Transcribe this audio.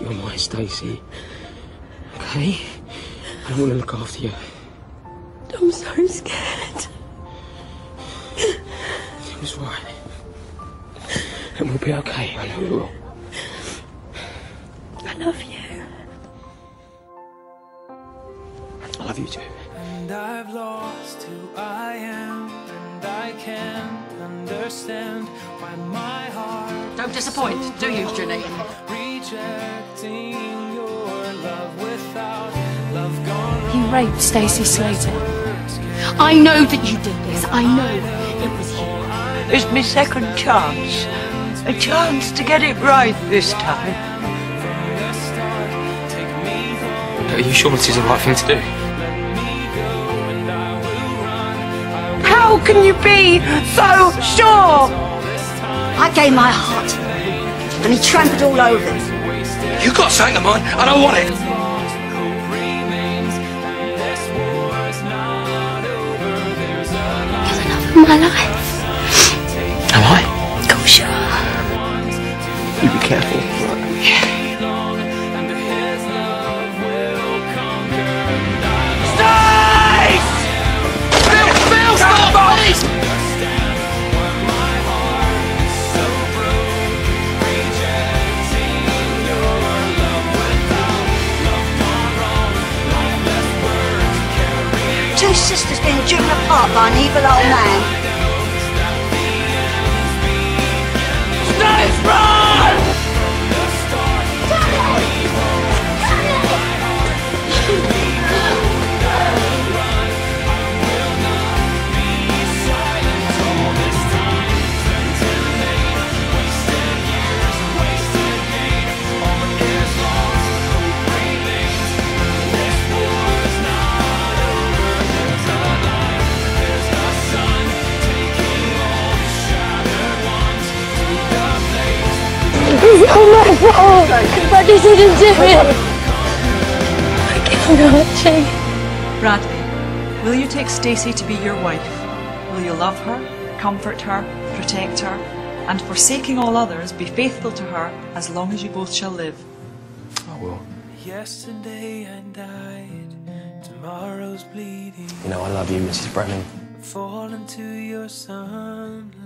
You're my Stacey. Okay? I want to look after you. I'm so scared. It was right. And we'll be okay. I know we will. I love you. I love you too. And I've lost who I am, and I can't understand why my heart Don't disappoint, do you, Ginny? Rejecting your love without love gone You raped Stacey Slater. I know that you did this. I know it was you. It's my second chance. A chance to get it right this time. Are you sure this is the right thing to do? How can you be so sure? I gave my heart to him, and he trampled all over it. You got something of mine, and I want it. You're the of my life. Am I? Of course you be careful. Two sisters been driven apart by an evil old man. But he didn't do it. I can't, Archie. Bradley, will you take Stacey to be your wife? Will you love her, comfort her, protect her, and forsaking all others, be faithful to her as long as you both shall live? I will. Yesterday I died, tomorrow's bleeding. You know, I love you, Mrs. Branning. Fall into your sunlight.